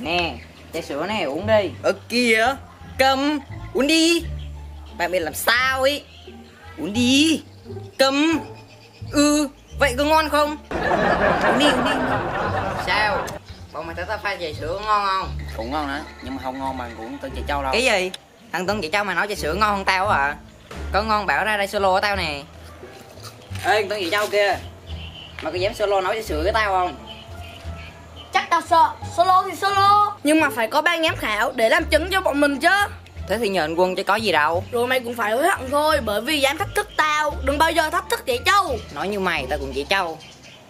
Nè, chai sữa này uống đi Ở kìa Cầm Uống đi Bạn biết làm sao ấy Uống đi Cầm Ừ Vậy có ngon không Uống đi uống đi Sao? Bọn mày thấy tao pha chai sữa ngon không? Cũng ngon nữa Nhưng mà không ngon bằng của Tân Chị Châu đâu Cái gì? Thằng Tuấn chị Châu mày nói chai sữa ngon hơn tao á à? Có ngon bảo ra đây solo của tao nè Ê Tuấn chị Châu kia Mày có dám solo nói chai sữa với tao không? Tao sợ. Solo thì solo. Nhưng mà phải có ban giám khảo để làm chứng cho bọn mình chứ. Thế thì nhờ anh Quân chứ có gì đâu. Rồi mày cũng phải hối hận thôi Bởi vì dám thách thức tao. Đừng bao giờ thách thức chị Châu. Nói như mày tao cũng chị Châu.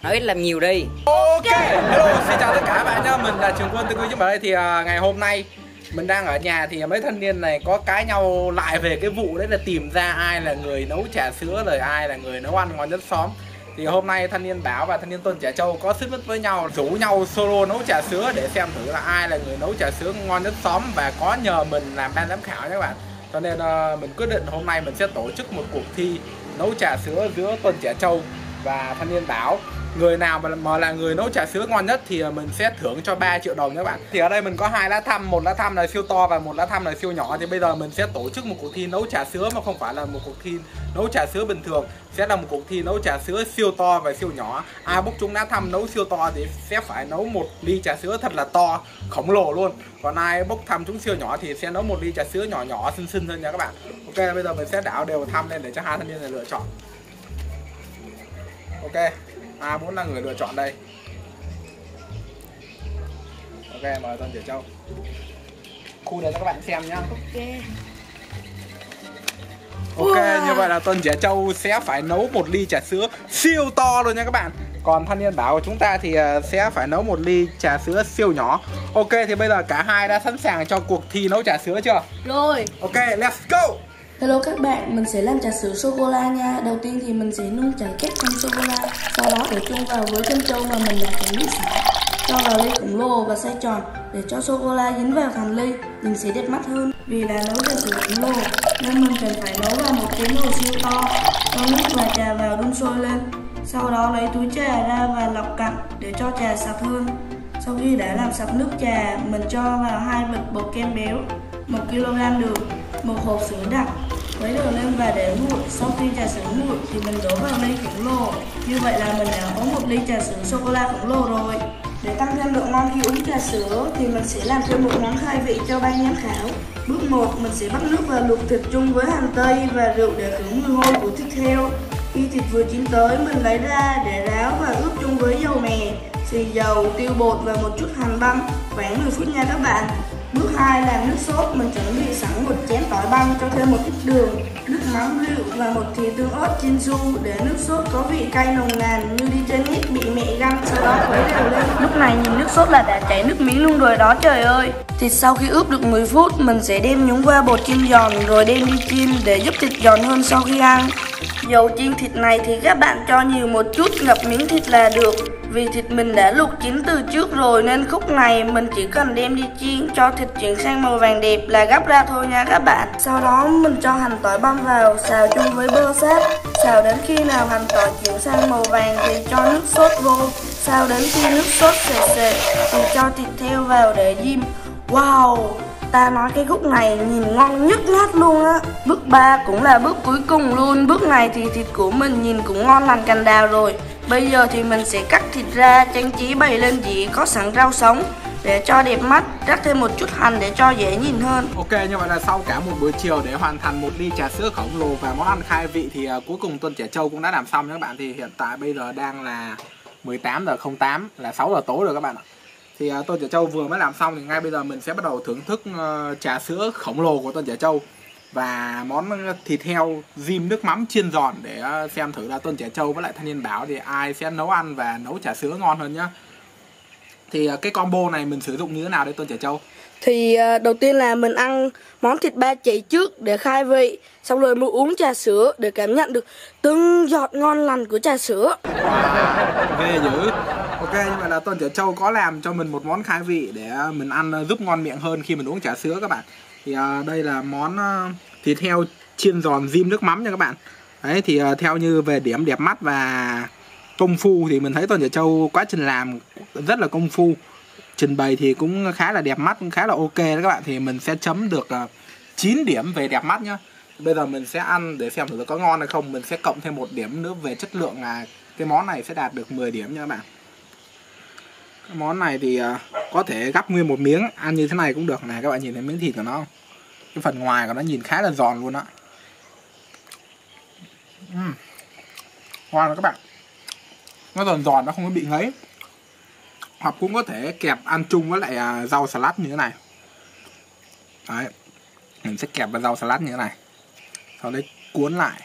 Nói ít làm nhiều đi. Ok, hello, xin chào tất cả bạn nhá Mình là Trường Quân Tư Quý Trước đây thì à, ngày hôm nay mình đang ở nhà thì mấy thanh niên này có cãi nhau lại về cái vụ đấy là tìm ra ai là người nấu trà sữa rồi ai là người nấu ăn ngon nhất xóm thì hôm nay thanh niên Bảo và thanh niên Tôn Trẻ Châu có xích mích với nhau rủ nhau solo nấu trà sữa để xem thử là ai là người nấu trà sữa ngon nhất xóm và có nhờ mình làm ban giám khảo nhé các bạn. Cho nên uh, mình quyết định hôm nay mình sẽ tổ chức một cuộc thi nấu trà sữa giữa tuần Trẻ Châu và thanh niên Bảo người nào mà, mà là người nấu trà sữa ngon nhất thì à, mình sẽ thưởng cho 3 triệu đồng các bạn. Thì ở đây mình có hai lá thăm một lá thăm là siêu to và một lá thăm là siêu nhỏ. Thì bây giờ mình sẽ tổ chức một cuộc thi nấu trà sữa mà không phải là một cuộc thi nấu trà sữa bình thường. Sẽ là một cuộc thi nấu trà sữa siêu to và siêu nhỏ. Ai bốc trúng lá thăm nấu siêu to thì sẽ phải nấu một ly trà sữa thật là to khổng lồ luôn. Còn ai bốc thăm trúng siêu nhỏ thì sẽ nấu một ly trà sữa nhỏ nhỏ xinh xinh hơn nha các bạn. Ok bây giờ mình sẽ đảo đều thăm lên để cho hai thanh niên này lựa chọn. Ok. A muốn là người lựa chọn đây. Ok mời Tân Tiểu Châu. Khu này cho các bạn xem nhá. Ok. Ok wow. như vậy là Tuần Trẻ Châu sẽ phải nấu một ly trà sữa siêu to luôn nha các bạn. Còn Thanh Niên Bảo của chúng ta thì ờ, sẽ phải nấu một ly trà sữa siêu nhỏ. Ok thì bây giờ cả hai đã sẵn sàng cho cuộc thi nấu trà sữa chưa? Rồi. Ok let's go Hello các bạn, mình sẽ làm trà sữa sô-cô-la nha. Đầu tiên thì mình sẽ nung chảy các con sô-cô-la Sau đó để chung vào với chân trâu mà mình đã chuẩn bị sẵn. Cho vào ly khổng lồ và xoay tròn Để cho sô-cô-la dính vào thành ly Nhìn sẽ đẹp mắt hơn. Vì là nấu trà sữa khổng lồ Nên mình cần phải nấu vào một cái nồi siêu to Cho nước và trà vào đun sôi lên. Sau đó lấy túi trà ra và lọc cặn Để cho trà sạch hơn. Sau khi đã làm sạch nước trà Mình cho vào hai bịch bột kem béo 1 kg đường một hộp sữa đặc. Lấy đồ lên và để nguội Sau khi trà sữa nguội thì mình đổ vào ly khổng lồ. Như vậy là mình đã có một ly trà sữa sô-cô-la khổng lồ rồi. Để tăng thêm độ ngon khi uống trà sữa thì mình sẽ làm thêm một món khai vị cho ban giám khảo. Bước 1 mình sẽ bắt nước và luộc thịt chung với hành tây và rượu để khử mùi hôi của thịt heo. Khi thịt vừa chín tới mình lấy ra để ráo và ướp chung với dầu mè xì dầu, tiêu bột và một chút hành băm. Khoảng 10 phút nha các bạn. Bước 2 làm nước sốt, mình chuẩn bị sẵn một chén tỏi băm cho thêm một ít đường, nước mắm rượu và một thìa tương ớt chinsu để nước sốt có vị cay nồng nàn như đi trên nít bị mẹ găm sau đó khuấy đều lên. Lúc này nhìn nước sốt là đã chảy nước miếng luôn rồi đó trời ơi. Thịt sau khi ướp được 10 phút mình sẽ đem nhúng qua bột chiên giòn rồi đem đi chiên để giúp thịt giòn hơn sau khi ăn. Dầu chiên thịt này thì các bạn cho nhiều một chút ngập miếng thịt là được vì thịt mình đã luộc chín từ trước rồi nên khúc này mình chỉ cần đem đi chiên cho thịt chuyển sang màu vàng đẹp là gấp ra thôi nha các bạn. Sau đó mình cho hành tỏi băm vào xào chung với bơ sáp. Xào đến khi nào hành tỏi chuyển sang màu vàng thì cho nước sốt vô. Xào đến khi nước sốt sệt sệt thì cho thịt theo vào để diêm. Wow, ta nói cái khúc này nhìn ngon nhất ngát luôn á. Bước 3 cũng là bước cuối cùng luôn. Bước này thì thịt của mình nhìn cũng ngon lành cành đào rồi. Bây giờ thì mình sẽ cắt thịt ra trang trí bày lên dĩa có sẵn rau sống để cho đẹp mắt, rắc thêm một chút hành để cho dễ nhìn hơn. Ok, như vậy là sau cả một buổi chiều để hoàn thành một ly trà sữa khổng lồ và món ăn khai vị thì uh, cuối cùng tuân Trẻ Châu cũng đã làm xong nha các bạn. Thì hiện tại bây giờ đang là 18 giờ 08 là 6 giờ tối rồi các bạn ạ thì uh, Tuân Trẻ Châu vừa mới làm xong thì ngay bây giờ mình sẽ bắt đầu thưởng thức uh, trà sữa khổng lồ của tuân Trẻ Châu và món thịt heo rim nước mắm chiên giòn để uh, xem thử là Tôn Trẻ Châu với lại Thanh Niên Bảo thì ai sẽ nấu ăn và nấu trà sữa ngon hơn nhá. Thì uh, cái combo này mình sử dụng như thế nào đấy Tôn Trẻ Châu? Thì uh, đầu tiên là mình ăn món thịt ba chỉ trước để khai vị xong rồi mới uống trà sữa để cảm nhận được từng giọt ngon lành của trà sữa. Wow, ghê dữ. Ok như vậy là tuần trẻ châu có làm cho mình một món khai vị để mình ăn giúp ngon miệng hơn khi mình uống trà sữa các bạn thì uh, đây là món uh, thịt heo chiên giòn rim nước mắm nha các bạn. Đấy thì uh, theo như về điểm đẹp mắt và công phu thì mình thấy toàn nhà châu quá trình làm rất là công phu. Trình bày thì cũng khá là đẹp mắt cũng khá là ok đó các bạn. Thì mình sẽ chấm được uh, 9 điểm về đẹp mắt nhá. Bây giờ mình sẽ ăn để xem thử có ngon hay không. Mình sẽ cộng thêm một điểm nữa về chất lượng là cái món này sẽ đạt được 10 điểm nha các bạn món này thì à, có thể gắp nguyên một miếng, ăn như thế này cũng được này các bạn nhìn thấy miếng thịt của nó không? Cái phần ngoài của nó nhìn khá là giòn luôn á. Uhm. ngon rồi các bạn. Nó giòn giòn, nó không có bị ngấy. Hoặc cũng có thể kẹp ăn chung với lại à, rau salad như thế này. Đấy, mình sẽ kẹp vào rau salad như thế này. Sau đấy cuốn lại.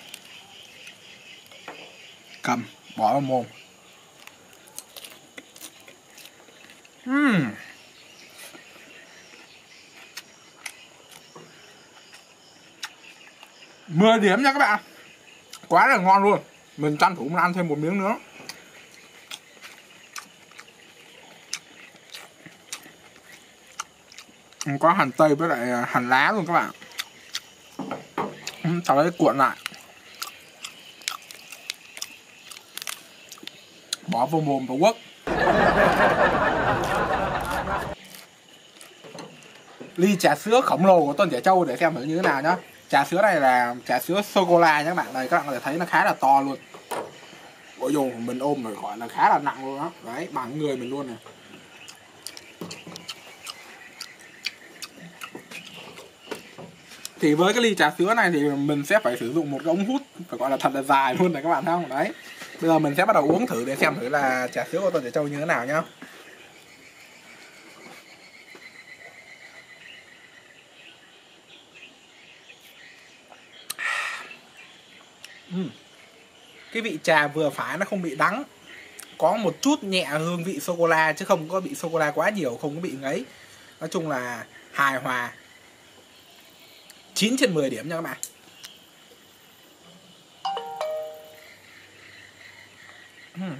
Cầm, bỏ vào mồm. Uhm. mười điểm nha các bạn. Quá là ngon luôn. Mình tranh thủ mình ăn thêm một miếng nữa. Có hành tây với lại à, hành lá luôn các bạn. Tao lấy cuộn lại. Bỏ vô mồm và quất. ly trà sữa khổng lồ của tuần Trẻ Châu để xem thử như thế nào nhá. Trà sữa này là trà sữa sô cô la nhé các bạn. Đây, các bạn có thể thấy nó khá là to luôn. Bộ dù mình ôm rồi gọi là khá là nặng luôn đó đấy, bằng người mình luôn này. Thì với cái ly trà sữa này thì mình sẽ phải sử dụng một cái ống hút, phải gọi là thật là dài luôn này các bạn thấy không? Đấy. Bây giờ mình sẽ bắt đầu uống thử để xem thử là trà sữa của tuần Trẻ Châu như thế nào nhá. Cái vị trà vừa phải nó không bị đắng, có một chút nhẹ hương vị sô cô la chứ không có bị sô cô la quá nhiều, không có bị ngấy. Nói chung là hài hòa. 9 trên 10 điểm nha các bạn. Hmm.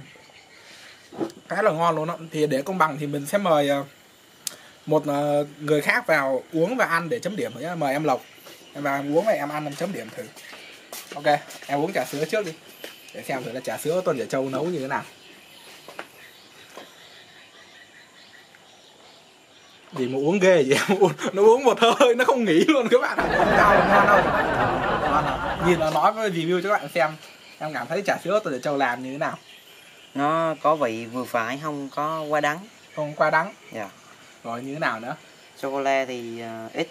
Khá là ngon luôn đó. Thì để công bằng thì mình sẽ mời ờ, một ờ, người khác vào uống và ăn để chấm điểm nhé mời em lộc. Em vào em uống và em ăn em chấm điểm thử. Ok, em uống trà sữa trước đi để xem thử là trà sữa tuần trẻ châu nấu như thế nào. Gì mà uống ghê vậy? Nó uống một hơi nó không nghỉ luôn các bạn ngon ngon không nhìn nó nói với review cho các bạn xem em cảm thấy trà sữa tuần trẻ châu làm như thế nào? Nó có vị vừa phải không có quá đắng. Không quá đắng. Dạ. Rồi như thế nào nữa? Sô cô la thì uh, ít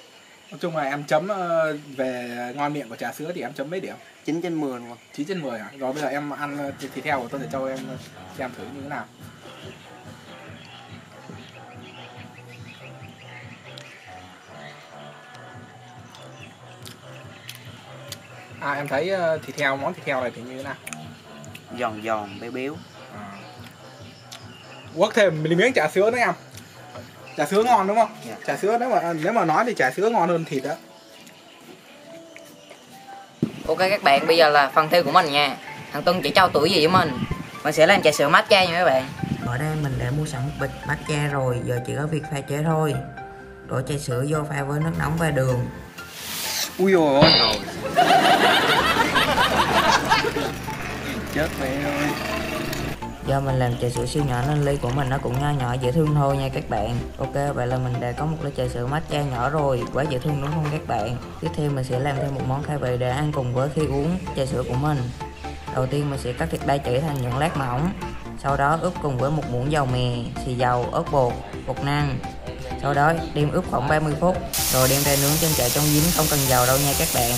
nói chung là em chấm ờ, về ngon miệng của trà sữa thì em chấm mấy điểm 9 trên 10 luôn 9 trên 10 à? Rồi bây giờ em ăn ờ, thịt heo của tôi để cho em ờ, xem thử như thế nào À em thấy thịt heo, món thịt heo này thì như thế nào? giòn giòn béo béo À. Quất thêm một miếng trà sữa nữa em Trà sữa ngon đúng không? Dạ. Trà sữa nếu mà nếu mà nói thì trà sữa ngon hơn thịt đó Ok các bạn, bây giờ là phần thi của mình nha. Thằng Tuân chỉ trao tuổi gì với mình? Mình sẽ làm trà sữa matcha nha các bạn. Ở đây mình đã mua sẵn một bịch matcha rồi giờ chỉ có việc pha chế thôi. Đổ chai sữa vô pha với nước nóng và đường. Ui dồi ôi. Chết mẹ ơi do mình làm trà sữa siêu nhỏ nên ly của mình nó cũng nho nhỏ, dễ thương thôi nha các bạn. Ok, vậy là mình đã có một ly trà sữa matcha nhỏ rồi. Quá dễ thương đúng không các bạn? Tiếp theo mình sẽ làm thêm một món khai vị để ăn cùng với khi uống trà sữa của mình. Đầu tiên mình sẽ cắt thịt ba chỉ thành những lát mỏng. Sau đó ướp cùng với một muỗng dầu mè, xì dầu, ớt bột bột năng sau đó đem ướp khoảng 30 phút rồi đem ra nướng trên chảo trong dính không cần dầu đâu nha các bạn.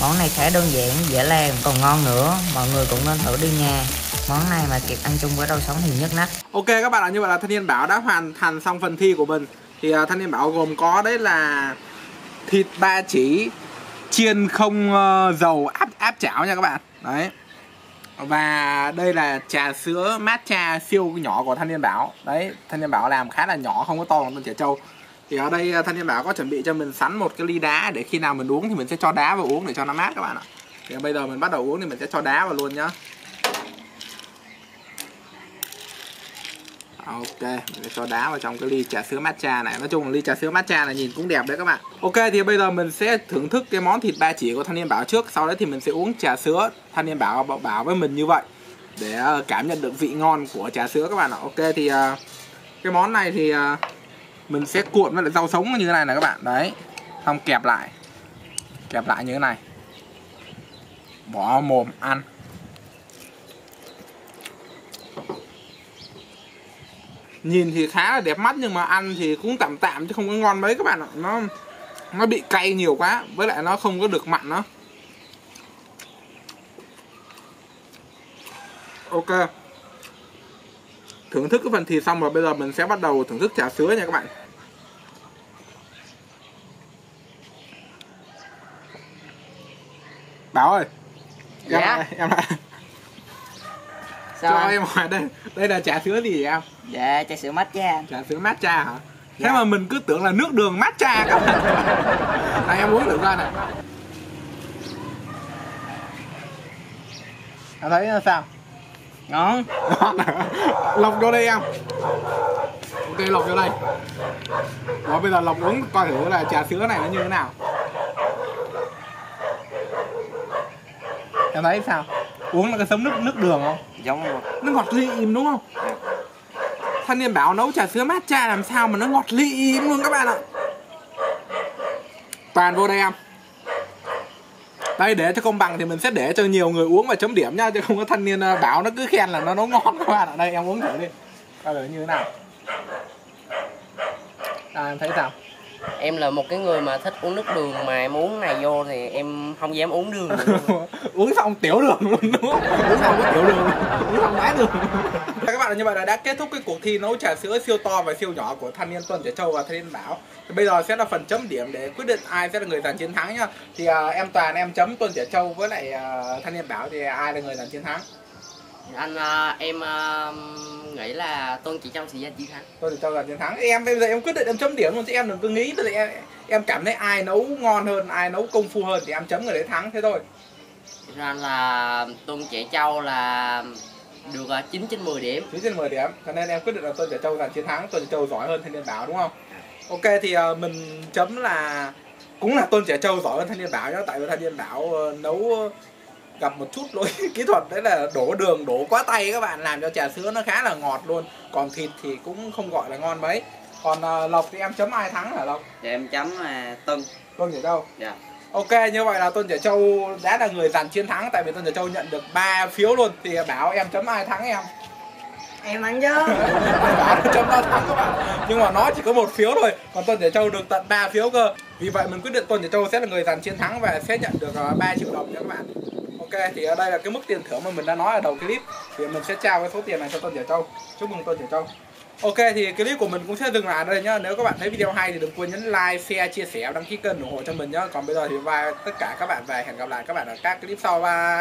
Món này khá đơn giản dễ làm còn ngon nữa mọi người cũng nên thử đi nha. Món này mà kịp ăn chung với rau sống thì nhất nách. Ok các bạn ạ, như vậy là Thanh Niên Bảo đã hoàn thành xong phần thi của mình. Thì uh, Thanh Niên Bảo gồm có đấy là thịt ba chỉ chiên không uh, dầu áp áp chảo nha các bạn. Đấy. Và đây là trà sữa matcha siêu nhỏ của Thanh Niên Bảo. Đấy, Thanh Niên Bảo làm khá là nhỏ, không có to bằng con trẻ trâu Thì ở đây Thanh Niên Bảo có chuẩn bị cho mình sẵn một cái ly đá Để khi nào mình uống thì mình sẽ cho đá vào uống để cho nó mát các bạn ạ. Thì bây giờ mình bắt đầu uống thì mình sẽ cho đá vào luôn nhá. Ok, mình sẽ cho đá vào trong cái ly trà sữa matcha này. Nói chung là ly trà sữa matcha này nhìn cũng đẹp đấy các bạn. Ok, thì bây giờ mình sẽ thưởng thức cái món thịt ba chỉ của Thanh Niên Bảo trước. Sau đấy thì mình sẽ uống trà sữa. Thanh Niên Bảo bảo, với mình như vậy Để ờ, cảm nhận được vị ngon của trà sữa các bạn ạ. Ok, thì ờ, cái món này thì ờ, mình sẽ cuộn với lại rau sống như thế này này các bạn. Đấy xong kẹp lại. Kẹp lại như thế này. Bỏ mồm ăn. Nhìn thì khá là đẹp mắt nhưng mà ăn thì cũng tạm tạm chứ không có ngon mấy các bạn ạ. Nó nó bị cay nhiều quá với lại nó không có được mặn nữa. Ok. Thưởng thức cái phần thịt xong rồi bây giờ mình sẽ bắt đầu thưởng thức trà sữa nha các bạn. Bảo ơi. Em Dạ. lại, em lại Sao cho anh? em hỏi đây đây là trà sữa gì vậy em? Dạ trà sữa matcha. Trà sữa matcha hả? Thế Dạ. mà mình cứ tưởng là nước đường matcha các bạn này em uống thử coi này em thấy sao? Ngon. Lọc vô đây em. Ok lọc vô đây. Đó bây giờ lọc uống coi thử là trà sữa này nó như thế nào. Em thấy sao uống là cái sống nước nước đường không? Giống luôn. Nó ngọt lị im đúng không? Thanh niên bảo nấu trà sữa matcha làm sao mà nó ngọt lị im luôn các bạn ạ. Toàn vô đây em. Đây để cho công bằng thì mình sẽ để cho nhiều người uống và chấm điểm nha chứ không có thanh niên ờ, bảo nó cứ khen là nó nấu ngon các bạn ạ. Đây em uống thử đi. Coi thử như thế nào? À, em thấy sao em là một cái người mà thích uống nước đường mà em uống này vô thì em không dám uống đường. Uống xong tiểu đường luôn đúng không? Uống xong có tiểu đường uống xong đái đường. Các bạn như vậy là đã kết thúc cái cuộc thi nấu trà sữa siêu to và siêu nhỏ của thanh niên Tuần Trẻ Châu và thanh niên Bảo. Thì bây giờ sẽ là phần chấm điểm để quyết định ai sẽ là người giành chiến thắng nhá. Thì à, em toàn em chấm Tuần Trẻ Châu với lại à, thanh niên Bảo thì ai là người giành chiến thắng anh à, em à, nghĩ là tôn chị châu sẽ giành chiến thắng. Tuần Trẻ Châu giành chiến thắng. Em bây giờ em quyết định em chấm điểm luôn chứ em đừng cứ nghĩ bây giờ em em cảm thấy ai nấu ngon hơn ai nấu công phu hơn thì em chấm người đấy thắng thế thôi. Ra là tôn chị châu là được à, 9 trên 10 điểm. 9 trên 10 điểm. Cho nên em quyết định là Tuần Trẻ Châu giành chiến thắng Tuần Trẻ Châu giỏi hơn thanh niên Bảo đúng không? Ok thì à, mình chấm là cũng là Tôn Trẻ Châu giỏi hơn thanh niên Bảo nhá. Tại vì thanh niên Bảo ờ, nấu gặp một chút lỗi kỹ thuật đấy là đổ đường đổ quá tay các bạn làm cho trà sữa nó khá là ngọt luôn. Còn thịt thì cũng không gọi là ngon mấy. Còn à, Lộc thì em chấm ai thắng hả Lộc? Dạ em chấm là Tân. Tôn Trẻ Châu Dạ. Ok như vậy là Tôn Trẻ Châu đã là người giành chiến thắng tại vì Tôn Trẻ Châu nhận được 3 phiếu luôn. Thì bảo em chấm ai thắng em? Em thắng chứ. Bảo nó chấm nó thắng các bạn. Nhưng mà nó chỉ có một phiếu thôi Còn Tôn Trẻ Châu được tận 3 phiếu cơ. Vì vậy mình quyết định Tôn Trẻ Châu sẽ là người giành chiến thắng Và sẽ nhận được ờ, 3 triệu đồng nha các bạn Ok thì ở đây là cái mức tiền thưởng mà mình đã nói ở đầu clip. Thì mình sẽ trao cái số tiền này cho Tôn Trẻ Châu. Chúc mừng Tôn Trẻ Châu. Ok thì clip của mình cũng sẽ dừng lại ở đây nhá. Nếu các bạn thấy video hay thì đừng quên nhấn like, share, chia sẻ, đăng ký kênh ủng hộ cho mình nhá. Còn bây giờ thì bye tất cả các bạn và hẹn gặp lại các bạn ở các clip sau. Bye.